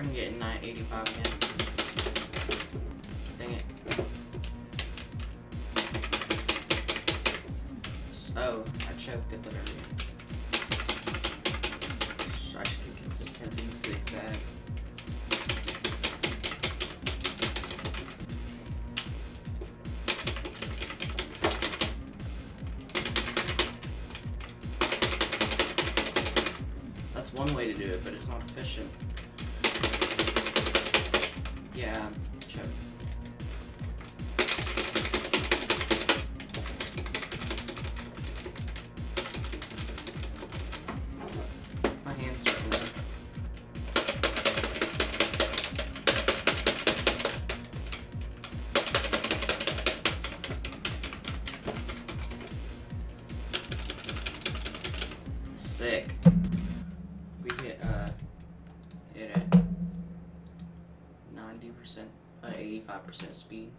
I can get in 985 again. Dang it. Oh, I choked it, but I I should be consistent in. That's one way to do it, but it's not efficient. Yeah, choke. My hands are red. Sick. We hit uh it at ninety percent, uh speed.